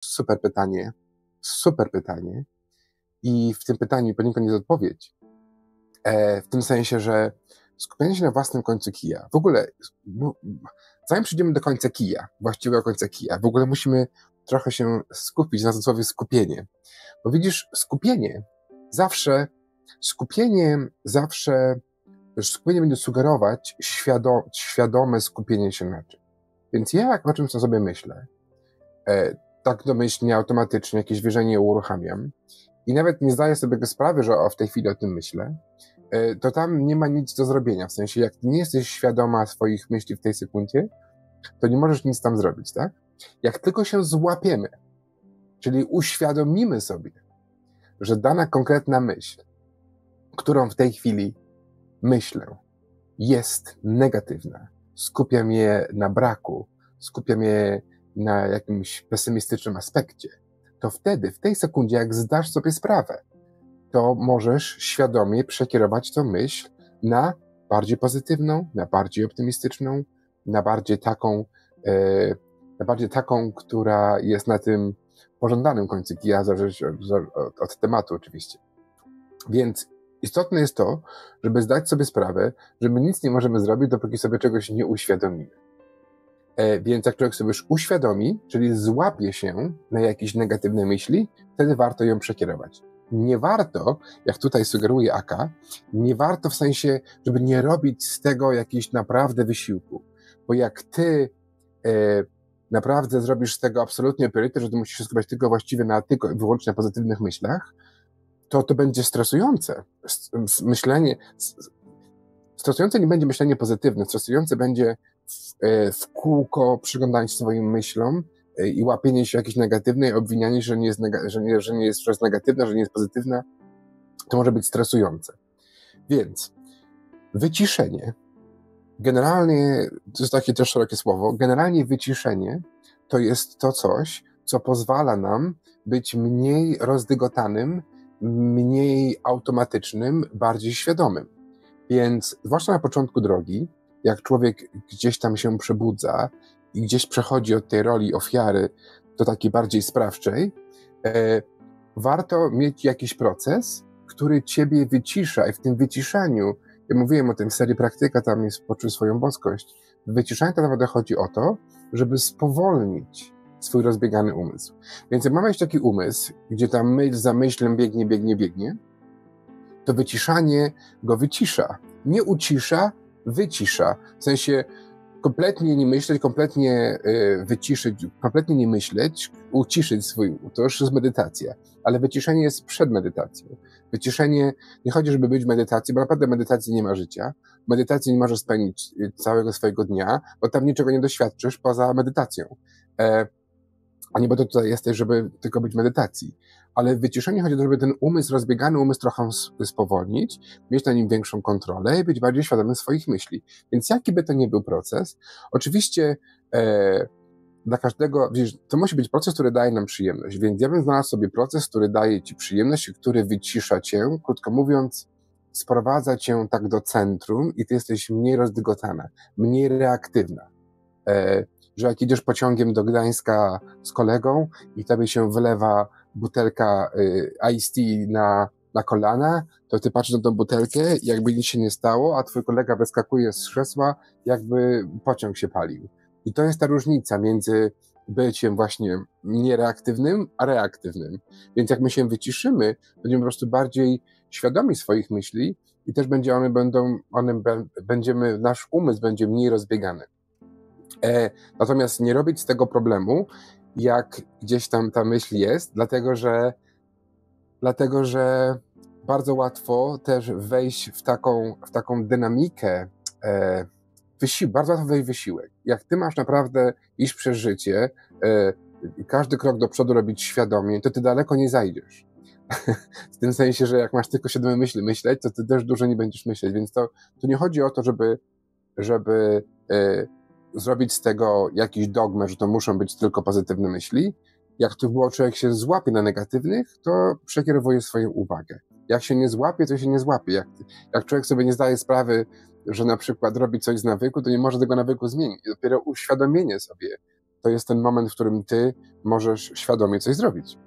Super pytanie. Super pytanie. I w tym pytaniu poniekąd jest odpowiedź. E, w tym sensie, że skupienie się na własnym końcu kija. W ogóle, no, zanim przejdziemy do końca kija, właściwego końca kija, w ogóle musimy trochę się skupić na słowie skupienie. Bo widzisz, skupienie zawsze, skupienie zawsze, skupienie będzie sugerować świado, świadome skupienie się na czym. Więc ja jak o czymś sobie myślę, e, tak domyślnie, automatycznie jakieś wierzenie uruchamiam i nawet nie zdaję sobie sprawy, że o, w tej chwili o tym myślę, e, to tam nie ma nic do zrobienia. W sensie, jak nie jesteś świadoma swoich myśli w tej sekundzie, to nie możesz nic tam zrobić, tak? Jak tylko się złapiemy, czyli uświadomimy sobie, że dana konkretna myśl, którą w tej chwili myślę, jest negatywna, skupiam je na braku, skupiam je na jakimś pesymistycznym aspekcie, to wtedy, w tej sekundzie, jak zdasz sobie sprawę, to możesz świadomie przekierować tą myśl na bardziej pozytywną, na bardziej optymistyczną, na bardziej taką, e, na bardziej taką, która jest na tym pożądanym końcu kija, zależy od, od tematu oczywiście. Więc istotne jest to, żeby zdać sobie sprawę, że my nic nie możemy zrobić, dopóki sobie czegoś nie uświadomimy. E, więc jak człowiek sobie już uświadomi, czyli złapie się na jakieś negatywne myśli, wtedy warto ją przekierować. Nie warto, jak tutaj sugeruje Aka, nie warto w sensie, żeby nie robić z tego jakiś naprawdę wysiłku. Bo jak ty e, naprawdę zrobisz z tego absolutnie priorytet, że ty musisz się skupiać tylko właściwie na tylko wyłącznie na pozytywnych myślach, to to będzie stresujące. Myślenie, stresujące nie będzie myślenie pozytywne, stresujące będzie w, e, w kółko przyglądanie się swoim myślom e, i łapienie się jakiejś negatywnej, obwinianie, że nie, jest że, nie, że nie jest że jest negatywna, że nie jest pozytywna, to może być stresujące. Więc wyciszenie, generalnie, to jest takie też szerokie słowo, generalnie wyciszenie to jest to coś, co pozwala nam być mniej rozdygotanym, mniej automatycznym, bardziej świadomym. Więc zwłaszcza na początku drogi, jak człowiek gdzieś tam się przebudza i gdzieś przechodzi od tej roli ofiary do takiej bardziej sprawczej, e, warto mieć jakiś proces, który ciebie wycisza i w tym wyciszaniu, ja mówiłem o tym w serii Praktyka, tam jest Poczuj swoją boskość, w wyciszaniu tak naprawdę chodzi o to, żeby spowolnić swój rozbiegany umysł. Więc jak mamy jakiś taki umysł, gdzie ta myśl za myślem biegnie, biegnie, biegnie, to wyciszanie go wycisza. Nie ucisza, wycisza. W sensie kompletnie nie myśleć, kompletnie y, wyciszyć, kompletnie nie myśleć, uciszyć swój, to już jest medytacja. Ale wyciszenie jest przed medytacją. Wyciszenie, nie chodzi, żeby być w medytacji, bo naprawdę medytacji nie ma życia. Medytacji nie możesz spędzić y, całego swojego dnia, bo tam niczego nie doświadczysz poza medytacją. A nie bo to tutaj jesteś, żeby tylko być medytacji. Ale w wyciszeniu chodzi o to, żeby ten umysł, rozbiegany umysł trochę spowolnić, mieć na nim większą kontrolę i być bardziej świadomym swoich myśli. Więc jaki by to nie był proces, oczywiście e, dla każdego, to musi być proces, który daje nam przyjemność. Więc ja bym znalazł sobie proces, który daje ci przyjemność i który wycisza cię, krótko mówiąc, sprowadza cię tak do centrum i ty jesteś mniej rozdygotana, mniej reaktywna. E, że jak idziesz pociągiem do Gdańska z kolegą i tobie się wylewa butelka y, iced tea na, na kolana, to ty patrzysz na tą butelkę, jakby nic się nie stało, a twój kolega wyskakuje z krzesła, jakby pociąg się palił. I to jest ta różnica między byciem właśnie niereaktywnym, a reaktywnym. Więc jak my się wyciszymy, będziemy po prostu bardziej świadomi swoich myśli i też będzie one będą, one będziemy, nasz umysł będzie mniej rozbiegany. E, natomiast nie robić z tego problemu, jak gdzieś tam ta myśl jest, dlatego że, dlatego że bardzo łatwo też wejść w taką, w taką dynamikę e, bardzo łatwo wejść wysiłek. Jak ty masz naprawdę iść przez życie, e, każdy krok do przodu robić świadomie, to ty daleko nie zajdziesz. w tym sensie, że jak masz tylko świadome myśli myśleć, to ty też dużo nie będziesz myśleć, więc to, to nie chodzi o to, żeby, żeby e, zrobić z tego jakiś dogmę, że to muszą być tylko pozytywne myśli. Jak to było, człowiek się złapie na negatywnych, to przekierowuje swoją uwagę. Jak się nie złapie, to się nie złapie. Jak, jak człowiek sobie nie zdaje sprawy, że na przykład robi coś z nawyku, to nie może tego nawyku zmienić. Dopiero uświadomienie sobie to jest ten moment, w którym ty możesz świadomie coś zrobić.